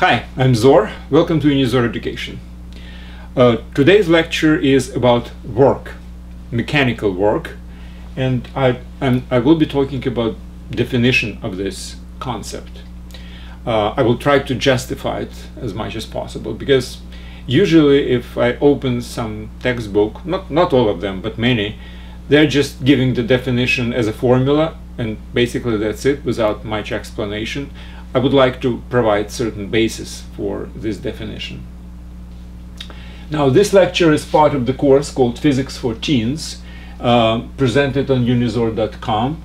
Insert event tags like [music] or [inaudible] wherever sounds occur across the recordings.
Hi, I'm Zor. Welcome to Unizor Education. Uh, today's lecture is about work, mechanical work, and I, I will be talking about definition of this concept. Uh, I will try to justify it as much as possible because usually if I open some textbook, not, not all of them, but many, they're just giving the definition as a formula and basically that's it without much explanation. I would like to provide certain basis for this definition. Now this lecture is part of the course called Physics for Teens, uh, presented on unizor.com.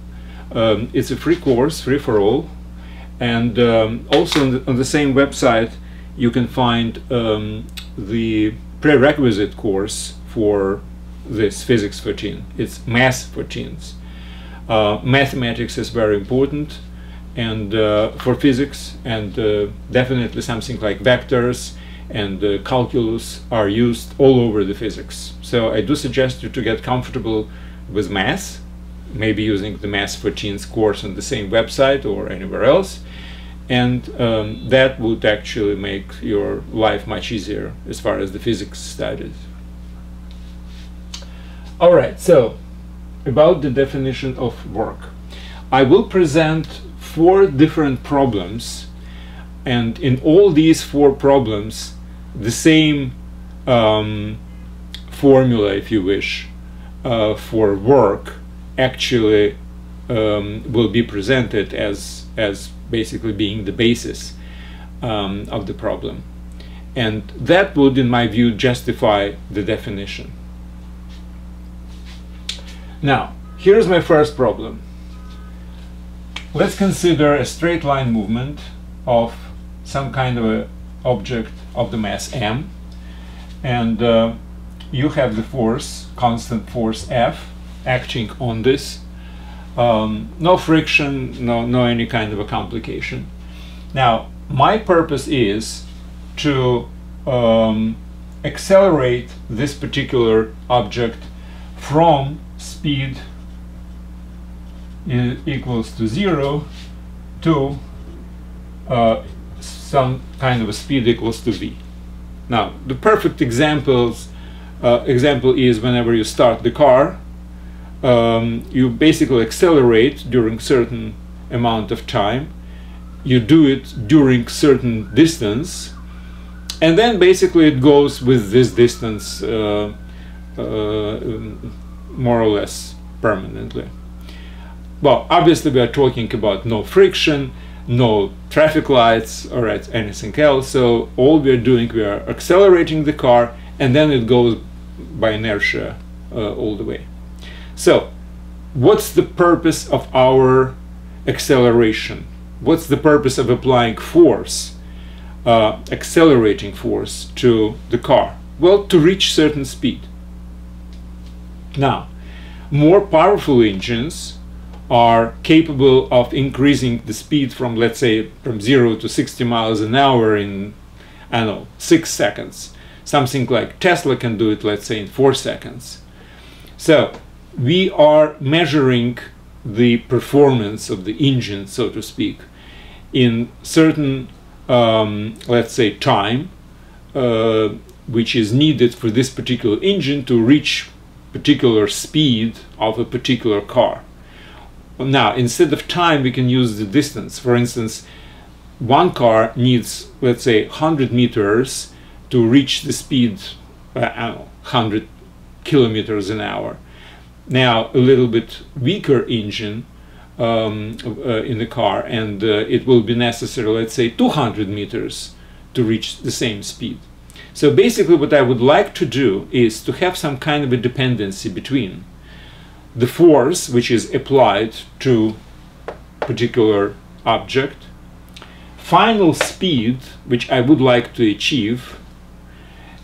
Um, it's a free course, free for all, and um, also on the, on the, same website you can find um, the prerequisite course for this Physics for Teens. It's Math for Teens. Uh, mathematics is very important and uh, for physics and uh, definitely something like vectors and uh, calculus are used all over the physics. So I do suggest you to get comfortable with math, maybe using the Math for Teens course on the same website or anywhere else, and um, that would actually make your life much easier as far as the physics studies. All right, so about the definition of work. I will present four different problems and in all these four problems the same um, formula if you wish uh, for work actually um, will be presented as as basically being the basis um, of the problem. And that would in my view justify the definition. Now here's my first problem Let's consider a straight line movement of some kind of a object of the mass m and uh, you have the force, constant force F acting on this. Um, no friction, no, no any kind of a complication. Now, my purpose is to um, accelerate this particular object from speed equals to zero to uh, some kind of a speed equals to v. Now, the perfect examples uh, example is whenever you start the car, um, you basically accelerate during certain amount of time. You do it during certain distance, and then basically it goes with this distance uh, uh, more or less permanently. Well, obviously we are talking about no friction, no traffic lights or anything else. So all we are doing, we are accelerating the car and then it goes by inertia uh, all the way. So what's the purpose of our acceleration? What's the purpose of applying force, uh, accelerating force to the car? Well, to reach certain speed. Now, more powerful engines are capable of increasing the speed from let's say from 0 to 60 miles an hour in I don't know 6 seconds. Something like Tesla can do it let's say in 4 seconds. So we are measuring the performance of the engine so to speak in certain um, let's say time uh, which is needed for this particular engine to reach particular speed of a particular car now, instead of time, we can use the distance. For instance, one car needs, let's say, 100 meters to reach the speed, uh, 100 kilometers an hour. Now, a little bit weaker engine um, uh, in the car, and uh, it will be necessary, let's say, 200 meters to reach the same speed. So basically what I would like to do is to have some kind of a dependency between the force which is applied to particular object, final speed which I would like to achieve,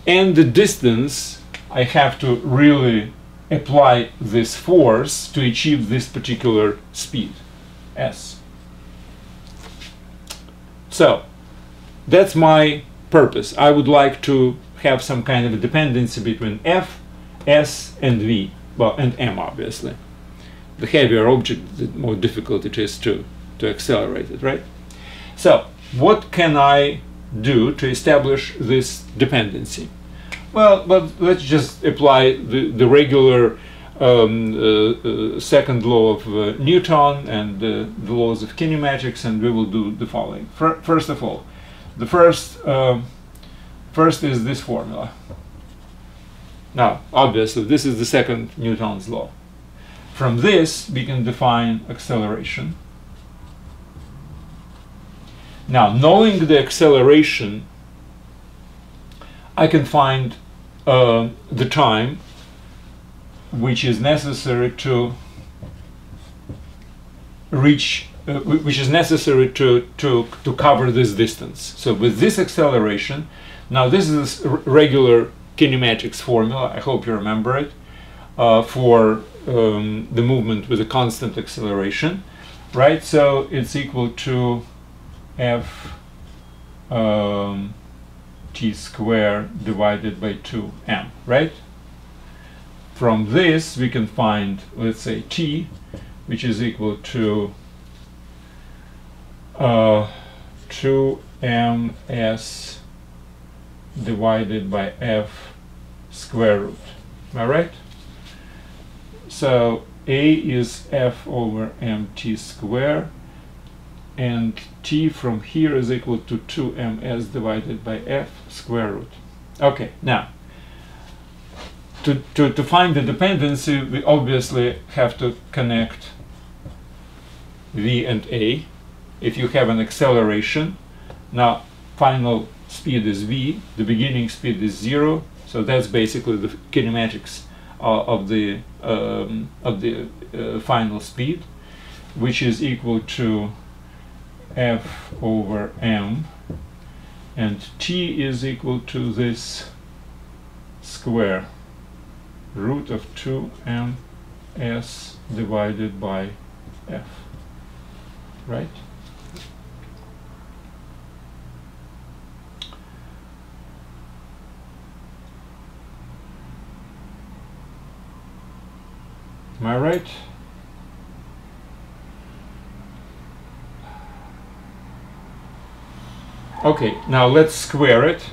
and the distance I have to really apply this force to achieve this particular speed, s. So, that's my purpose. I would like to have some kind of a dependency between f, s, and v well, and m obviously. The heavier object, the more difficult it is to, to accelerate it, right? So, what can I do to establish this dependency? Well, but let's just apply the, the regular um, uh, uh, second law of uh, Newton and the laws of kinematics, and we will do the following. first of all, the first um, first is this formula. Now, obviously, this is the second Newton's law. From this, we can define acceleration. Now, knowing the acceleration, I can find uh, the time which is necessary to reach, uh, which is necessary to, to, to cover this distance. So with this acceleration, now this is regular kinematics formula, I hope you remember it, uh, for um, the movement with a constant acceleration, right? So it's equal to f um, t squared divided by 2m, right? From this we can find, let's say, t, which is equal to uh, 2ms divided by f square root. Am I right? So a is f over mt square and t from here is equal to 2ms divided by f square root. Okay, now to, to, to find the dependency, we obviously have to connect v and a. If you have an acceleration, now final speed is v, the beginning speed is zero, so that's basically the kinematics uh, of the um, of the uh, final speed, which is equal to f over m, and t is equal to this square root of 2 ms divided by f, right? I right? Okay, now let's square it.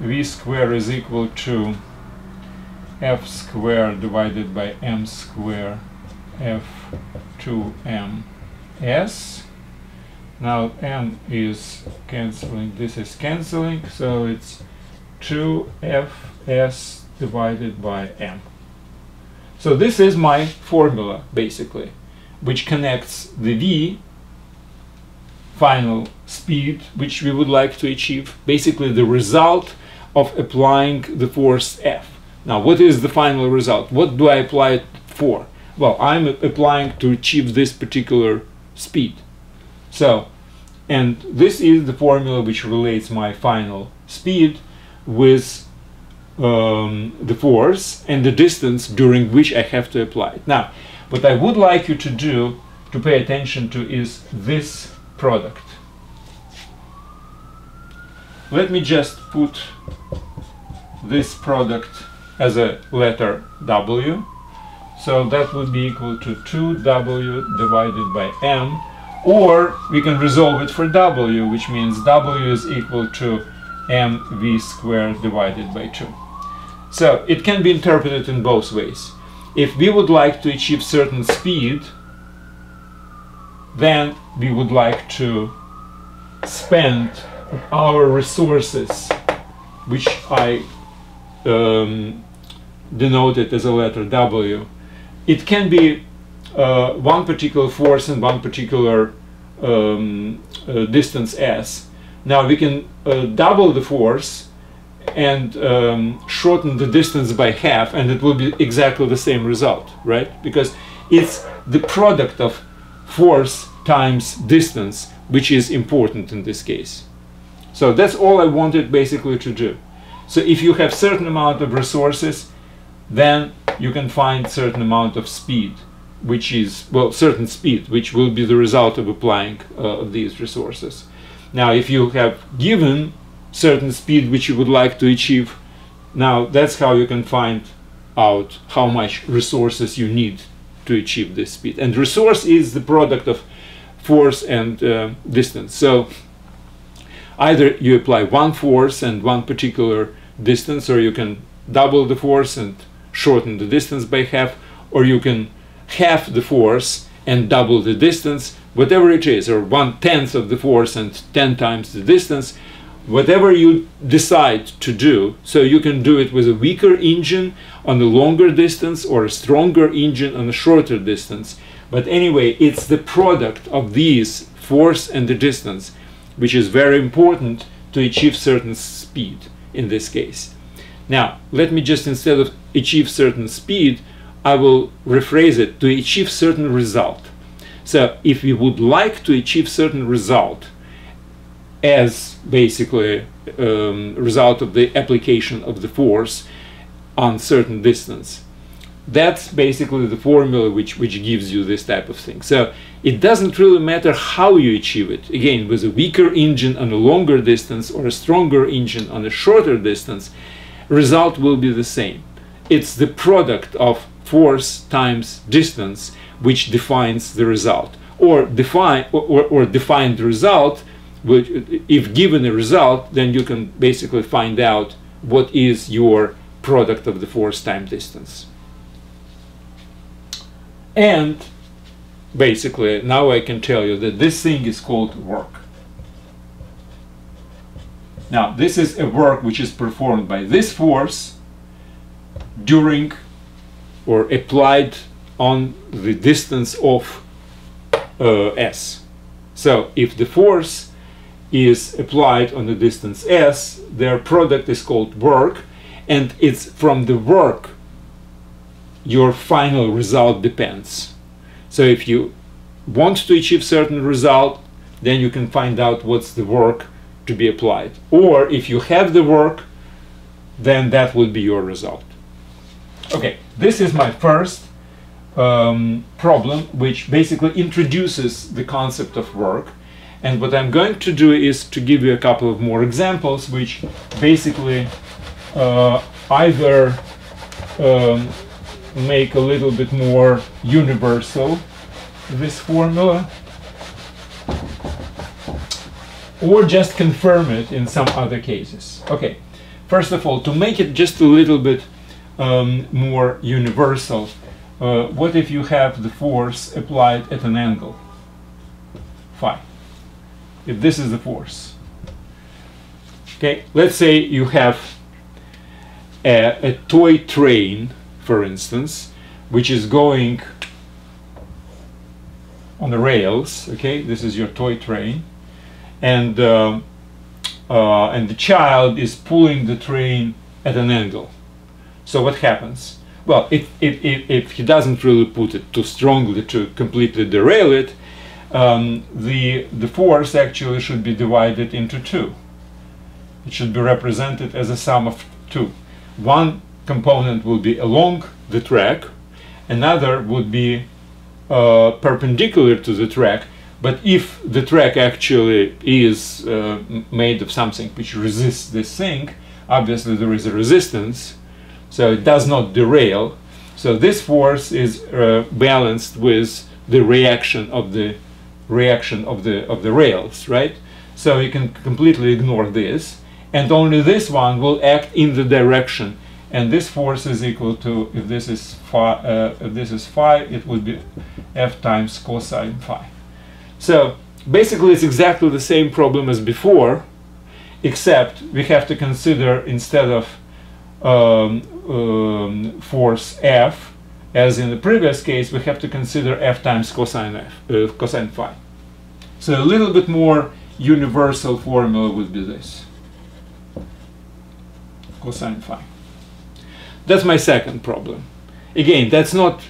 v square is equal to f squared divided by m square f2m s. Now m is cancelling, this is cancelling, so it's 2fs divided by m. So this is my formula, basically, which connects the v final speed which we would like to achieve, basically the result of applying the force F. Now, what is the final result? What do I apply it for? Well, I'm applying to achieve this particular speed. So, and this is the formula which relates my final speed with um, the force and the distance during which I have to apply it. Now, what I would like you to do, to pay attention to, is this product. Let me just put this product as a letter W. So that would be equal to 2W divided by M. Or we can resolve it for W, which means W is equal to mv squared divided by 2. So it can be interpreted in both ways. If we would like to achieve certain speed, then we would like to spend our resources, which I um, denoted as a letter W. It can be uh, one particular force and one particular um, uh, distance s. Now we can uh, double the force and um, shorten the distance by half and it will be exactly the same result, right? Because it's the product of force times distance which is important in this case. So that's all I wanted basically to do. So if you have certain amount of resources, then you can find certain amount of speed, which is, well, certain speed, which will be the result of applying uh, these resources. Now, if you have given certain speed which you would like to achieve, now that's how you can find out how much resources you need to achieve this speed. And resource is the product of force and uh, distance. So either you apply one force and one particular distance, or you can double the force and shorten the distance by half, or you can half the force and double the distance, whatever it is, or one tenth of the force and 10 times the distance, whatever you decide to do. So you can do it with a weaker engine on a longer distance or a stronger engine on a shorter distance. But anyway, it's the product of these force and the distance, which is very important to achieve certain speed in this case. Now, let me just instead of achieve certain speed, I will rephrase it to achieve certain result. So if we would like to achieve certain result as basically um, result of the application of the force on certain distance, that's basically the formula which, which gives you this type of thing. So it doesn't really matter how you achieve it. Again, with a weaker engine on a longer distance or a stronger engine on a shorter distance, result will be the same. It's the product of force times distance which defines the result. Or define or, or, or define the result, which if given a result, then you can basically find out what is your product of the force time distance. And basically now I can tell you that this thing is called work. Now this is a work which is performed by this force during or applied on the distance of uh, s. So if the force is applied on the distance s, their product is called work and it's from the work your final result depends. So if you want to achieve certain result, then you can find out what's the work to be applied. Or if you have the work, then that would be your result. Okay, this is my first um, problem, which basically introduces the concept of work. And what I'm going to do is to give you a couple of more examples, which basically uh, either um, make a little bit more universal this formula or just confirm it in some other cases. Okay, first of all, to make it just a little bit um, more universal, uh, what if you have the force applied at an angle? If this is the force. Okay, let's say you have a, a toy train for instance, which is going on the rails. Okay, this is your toy train, and uh, uh, and the child is pulling the train at an angle. So what happens? Well, if, if, if, if he doesn't really put it too strongly to completely derail it, um, the, the force actually should be divided into two. It should be represented as a sum of two. One component will be along the track, another would be uh, perpendicular to the track, but if the track actually is uh, made of something which resists this thing, obviously there is a resistance, so it does not derail. So this force is uh, balanced with the reaction of the reaction of the of the rails, right? So you can completely ignore this, and only this one will act in the direction and this force is equal to if this is phi uh, if this is phi it would be f times cosine phi so basically it's exactly the same problem as before except we have to consider instead of um, um, force f as in the previous case we have to consider f times cosine f uh, cosine phi so a little bit more universal formula would be this cosine phi that's my second problem. Again, that's not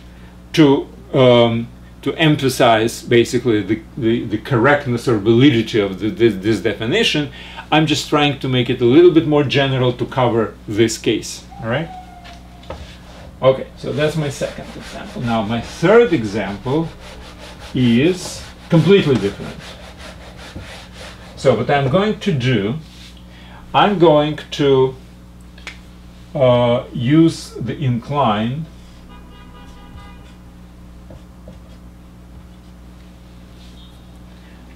to um, to emphasize basically the, the, the, correctness or validity of the, this, this definition. I'm just trying to make it a little bit more general to cover this case. All right. Okay, so that's my second example. Now my third example is completely different. So what I'm going to do, I'm going to uh, use the incline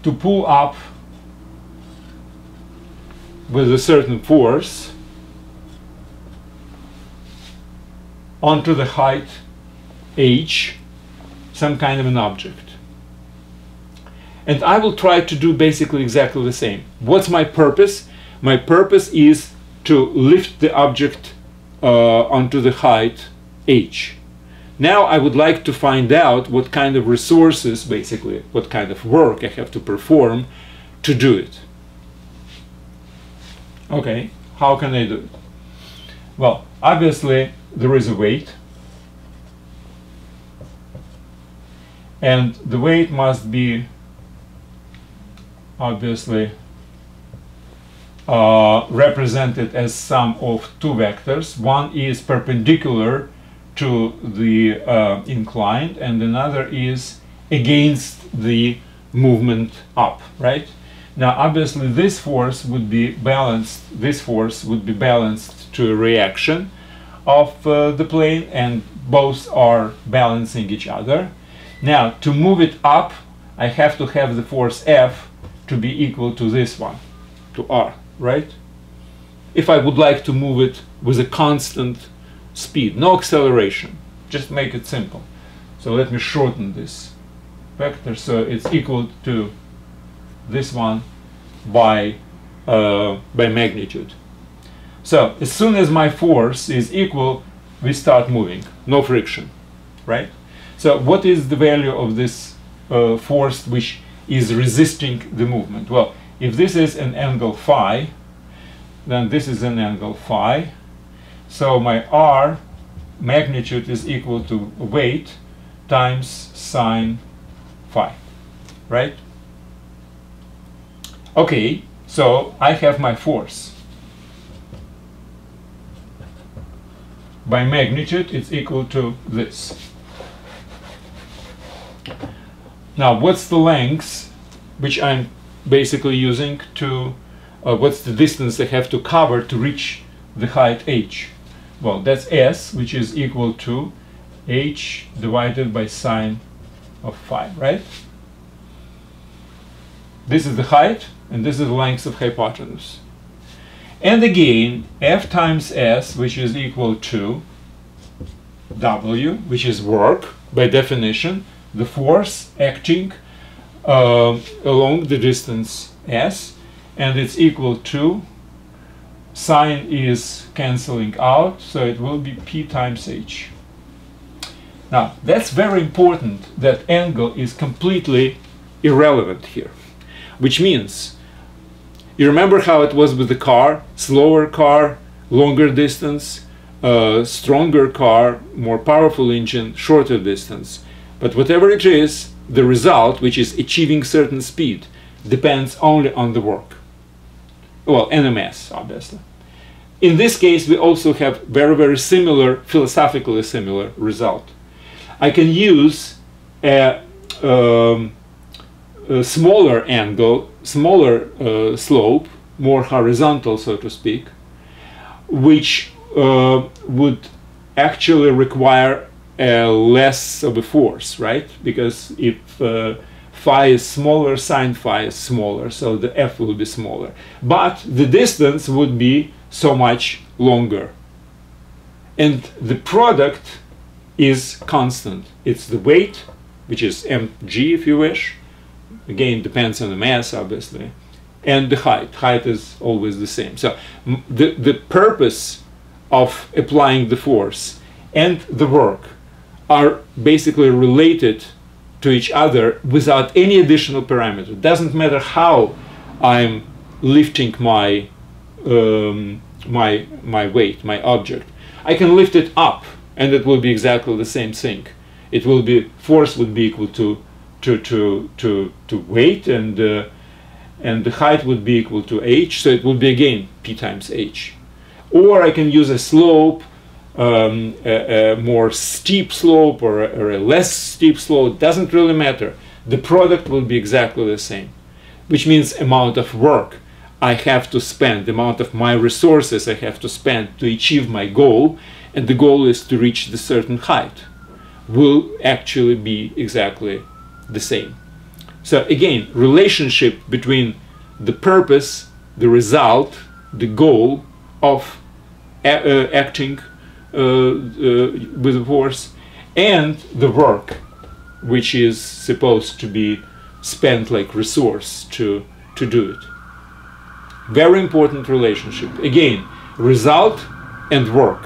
to pull up with a certain force onto the height h, some kind of an object. And I will try to do basically exactly the same. What's my purpose? My purpose is to lift the object uh, onto the height h. Now I would like to find out what kind of resources, basically, what kind of work I have to perform to do it. Okay, how can I do it? Well, obviously there is a weight and the weight must be obviously uh, represented as sum of two vectors. One is perpendicular to the uh, inclined and another is against the movement up, right? Now obviously this force would be balanced, this force would be balanced to a reaction of uh, the plane and both are balancing each other. Now to move it up I have to have the force F to be equal to this one, to R, right? If I would like to move it with a constant speed, no acceleration, just make it simple. So let me shorten this vector so it's equal to this one by, uh, by magnitude. So as soon as my force is equal, we start moving, no friction, right? So what is the value of this uh, force which is resisting the movement? Well, if this is an angle phi, then this is an angle phi. So my r magnitude is equal to weight times sine phi, right? Okay, so I have my force. By magnitude, it's equal to this. Now, what's the length which I'm basically using to, uh, what's the distance I have to cover to reach the height h? Well, that's s, which is equal to h divided by sine of phi, right? This is the height, and this is the length of hypotenuse. And again, f times s, which is equal to w, which is work, by definition, the force acting uh, along the distance s, and it's equal to sine is cancelling out, so it will be p times h. Now, that's very important that angle is completely irrelevant here, which means you remember how it was with the car, slower car, longer distance, uh, stronger car, more powerful engine, shorter distance. But whatever it is, the result, which is achieving certain speed, depends only on the work. Well, NMS, obviously. In this case, we also have very, very similar, philosophically similar result. I can use a, um, a smaller angle, smaller uh, slope, more horizontal, so to speak, which uh, would actually require a less of a force, right? Because if uh, phi is smaller, sine phi is smaller, so the f will be smaller. But the distance would be so much longer. And the product is constant. It's the weight, which is mg if you wish. Again, depends on the mass, obviously. And the height. Height is always the same. So the, the purpose of applying the force and the work are basically related to each other without any additional parameter. It doesn't matter how I'm lifting my um, my my weight, my object. I can lift it up, and it will be exactly the same thing. It will be force would be equal to to to to to weight, and uh, and the height would be equal to h. So it would be again p times h. Or I can use a slope um, a, a, more steep slope or a, or a less steep slope, doesn't really matter. The product will be exactly the same, which means amount of work I have to spend, the amount of my resources I have to spend to achieve my goal, and the goal is to reach the certain height, will actually be exactly the same. So again, relationship between the purpose, the result, the goal of uh, acting uh, uh, with force and the work which is supposed to be spent like resource to to do it. Very important relationship. Again result and work.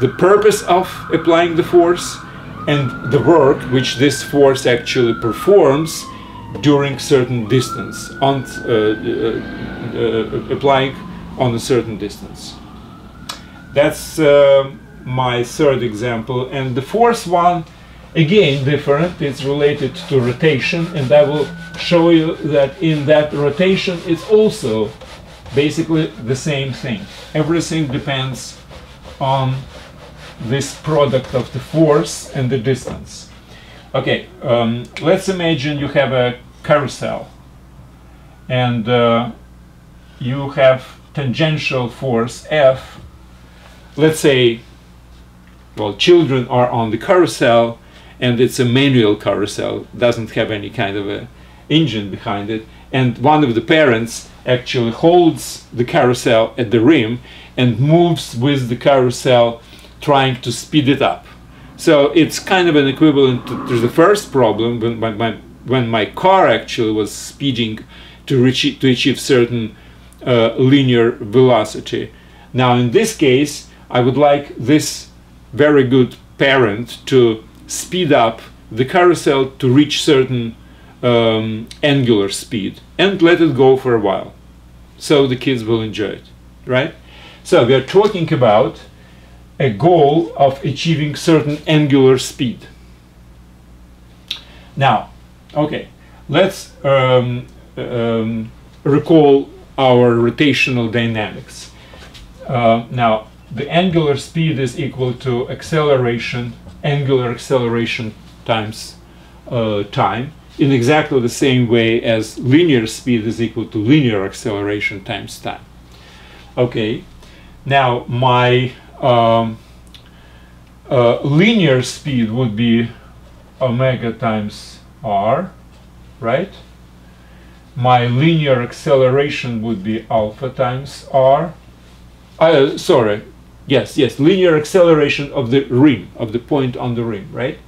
The purpose of applying the force and the work which this force actually performs during certain distance on uh, uh, uh, applying on a certain distance. That's uh, my third example and the fourth one again different. It's related to rotation and I will show you that in that rotation it's also basically the same thing. Everything depends on this product of the force and the distance. Okay um, let's imagine you have a carousel and uh, you have tangential force F. Let's say well children are on the carousel and it's a manual carousel doesn't have any kind of a engine behind it. And one of the parents actually holds the carousel at the rim and moves with the carousel trying to speed it up. So it's kind of an equivalent to, to the first problem when, when, when my car actually was speeding to, reach, to achieve certain uh, linear velocity. Now in this case I would like this very good parent to speed up the carousel to reach certain um, angular speed and let it go for a while. So the kids will enjoy it right? So we are talking about a goal of achieving certain angular speed now okay let's um, um, recall our rotational dynamics uh, now the angular speed is equal to acceleration angular acceleration times uh, time in exactly the same way as linear speed is equal to linear acceleration times time. Okay, now my um, uh, linear speed would be omega times r, right? My linear acceleration would be alpha times r. Uh, sorry, Yes, yes, linear acceleration of the rim, of the point on the rim, right?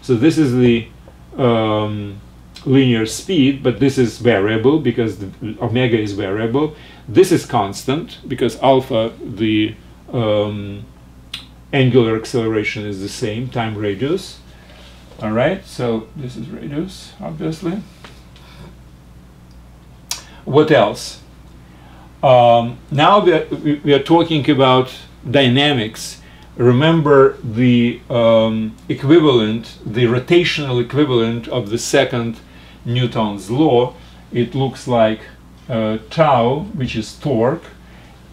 So this is the um, linear speed, but this is variable because the omega is variable. This is constant because alpha, the um, angular acceleration is the same, time radius. All right, so this is radius, obviously. What else? Um, now we are, we are talking about dynamics, remember the um, equivalent, the rotational equivalent of the second Newton's law. It looks like uh, tau, which is torque,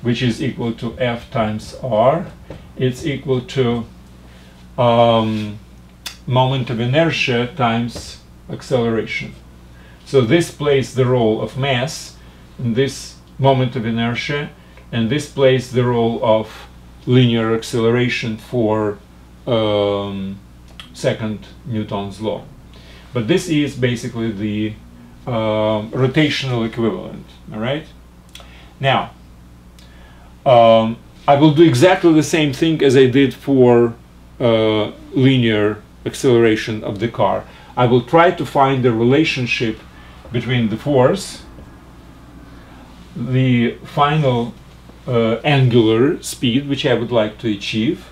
which is equal to F times R. It's equal to um, moment of inertia times acceleration. So this plays the role of mass in this moment of inertia, and this plays the role of linear acceleration for um, second Newton's law. But this is basically the uh, rotational equivalent, all right? Now, um, I will do exactly the same thing as I did for uh, linear acceleration of the car. I will try to find the relationship between the force, the final uh, angular speed which I would like to achieve.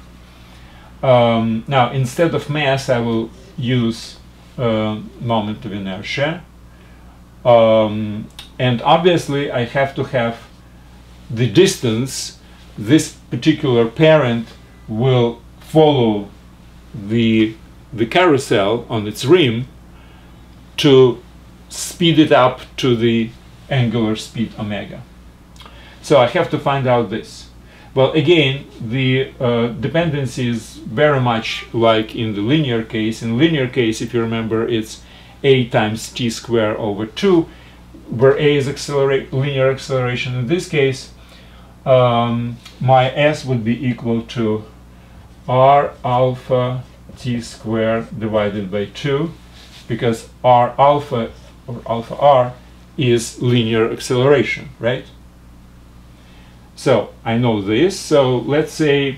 Um, now instead of mass I will use uh, moment of inertia um, and obviously I have to have the distance this particular parent will follow the the carousel on its rim to speed it up to the angular speed omega. So I have to find out this. Well, again, the uh, dependency is very much like in the linear case. In linear case, if you remember, it's a times t squared over 2, where a is accelerate, linear acceleration. In this case, um, my s would be equal to r alpha t squared divided by 2, because r alpha or alpha r is linear acceleration, right? So I know this. So let's say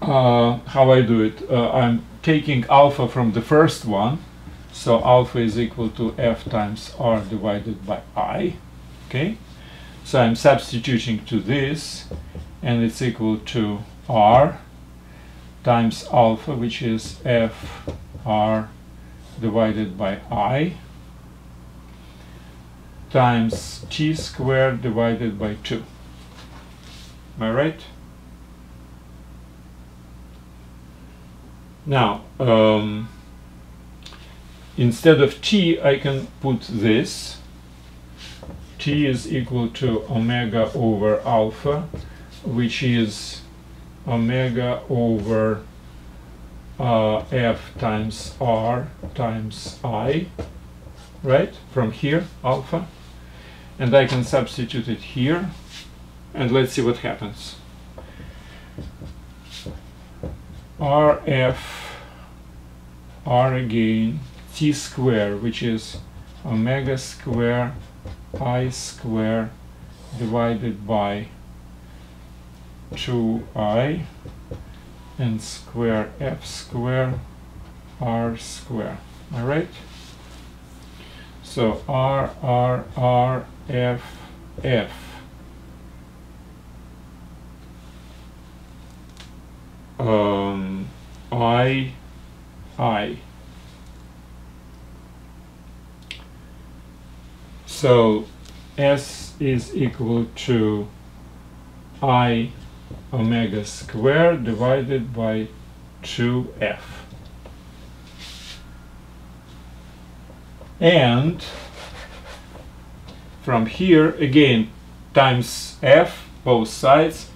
uh, how I do it. Uh, I'm taking alpha from the first one. So alpha is equal to f times r divided by i. Okay. So I'm substituting to this and it's equal to r times alpha which is f r divided by i times t squared divided by 2. Am I right? Now, um, instead of t, I can put this. T is equal to omega over alpha, which is omega over uh, f times r times i, right? From here, alpha. And I can substitute it here, and let's see what happens. rf r again t square which is omega square i square divided by 2i and square f square r square. All right? So r r r f f. Um, I I so S is equal to I omega squared divided by 2f. And from here again times f both sides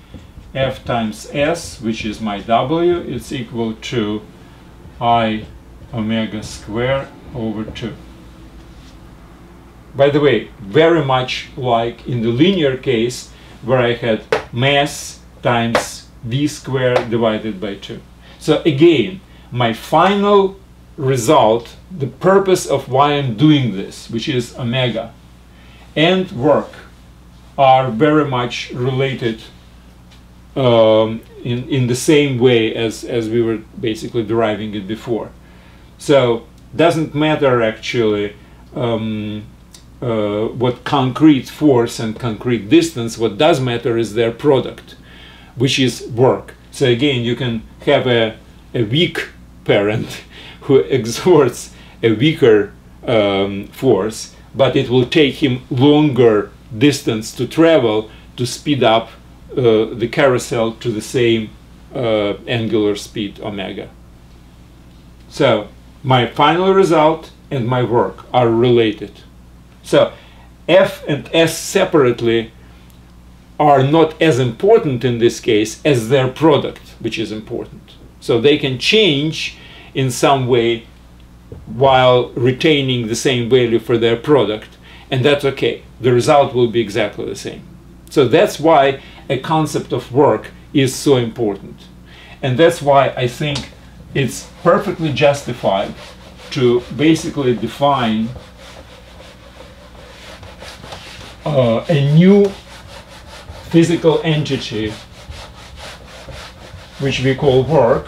f times s which is my w it's equal to i omega square over 2 by the way very much like in the linear case where I had mass times v squared divided by 2 so again my final result the purpose of why I'm doing this which is omega and work are very much related um, in, in the same way as, as we were basically deriving it before. So doesn't matter actually um, uh, what concrete force and concrete distance, what does matter is their product, which is work. So again, you can have a, a weak parent [laughs] who exerts a weaker um, force, but it will take him longer distance to travel to speed up uh, the carousel to the same uh, angular speed omega. So my final result and my work are related. So F and S separately are not as important in this case as their product, which is important. So they can change in some way while retaining the same value for their product, and that's okay. The result will be exactly the same. So that's why a concept of work is so important. And that's why I think it's perfectly justified to basically define uh, a new physical entity which we call work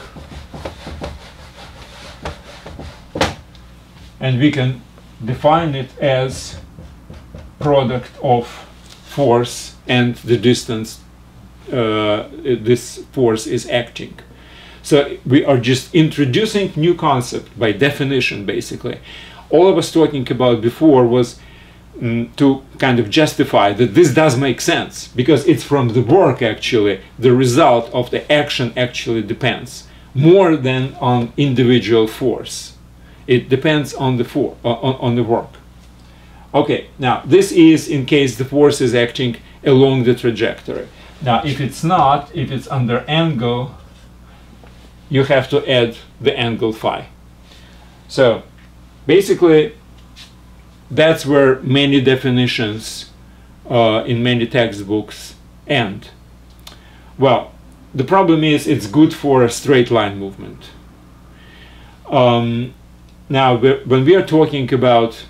and we can define it as product of force and the distance uh, this force is acting. So we are just introducing new concept by definition, basically. All I was talking about before was to kind of justify that this does make sense because it's from the work actually the result of the action actually depends more than on individual force. It depends on the for uh, on, on the work. Okay, now this is in case the force is acting along the trajectory. Now, if it's not, if it's under angle, you have to add the angle phi. So basically, that's where many definitions uh, in many textbooks end. Well, the problem is it's good for a straight line movement. Um, now, when we are talking about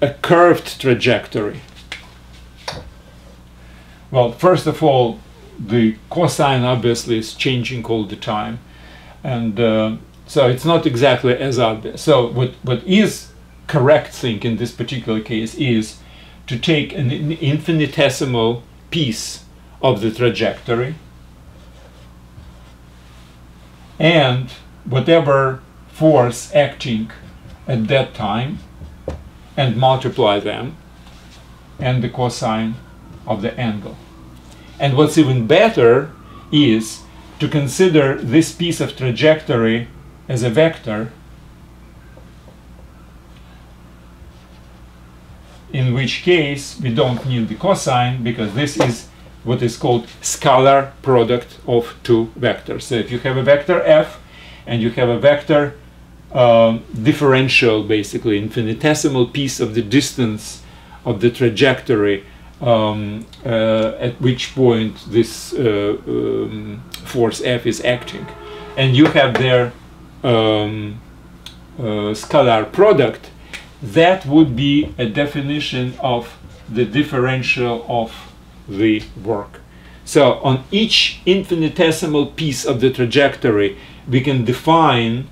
a curved trajectory, Well, first of all, the cosine obviously is changing all the time. And uh, so it's not exactly as obvious. So what, what is correct thing in this particular case is to take an infinitesimal piece of the trajectory and whatever force acting at that time and multiply them and the cosine of the angle. And what's even better is to consider this piece of trajectory as a vector in which case we don't need the cosine because this is what is called scalar product of two vectors. So if you have a vector f and you have a vector um, differential, basically infinitesimal piece of the distance of the trajectory um, uh, at which point this uh, um, force F is acting. And you have their um, uh, scalar product, that would be a definition of the differential of the work. So on each infinitesimal piece of the trajectory, we can define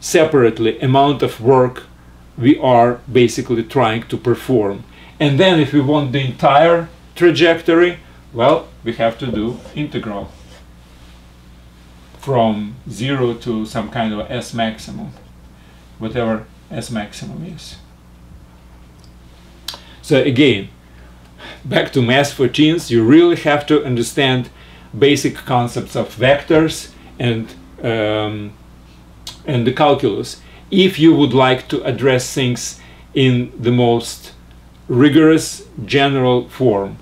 separately amount of work we are basically trying to perform. And then if we want the entire trajectory, well, we have to do integral from 0 to some kind of S maximum, whatever S maximum is. So again, back to math for teens, you really have to understand basic concepts of vectors and um, and the calculus if you would like to address things in the most rigorous general form.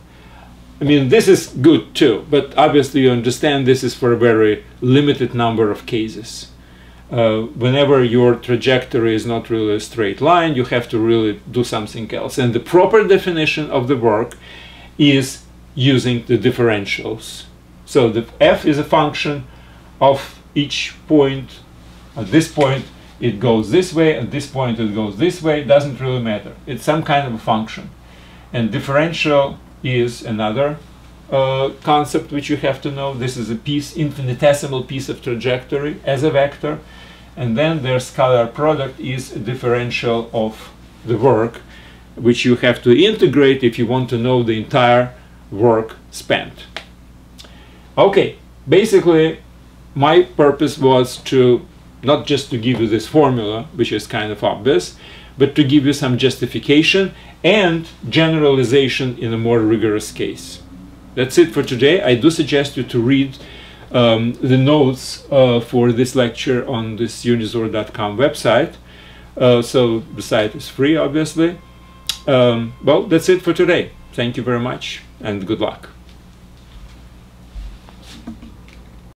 I mean, this is good too, but obviously you understand this is for a very limited number of cases. Uh, whenever your trajectory is not really a straight line, you have to really do something else. And the proper definition of the work is using the differentials. So the f is a function of each point at this point, it goes this way, at this point it goes this way, it doesn't really matter. It's some kind of a function. And differential is another uh, concept which you have to know. This is a piece, infinitesimal piece of trajectory as a vector. And then their scalar product is a differential of the work, which you have to integrate if you want to know the entire work spent. Okay, basically my purpose was to not just to give you this formula, which is kind of obvious, but to give you some justification and generalization in a more rigorous case. That's it for today. I do suggest you to read um, the notes uh, for this lecture on this unizor.com website. Uh, so the site is free, obviously. Um, well, that's it for today. Thank you very much and good luck.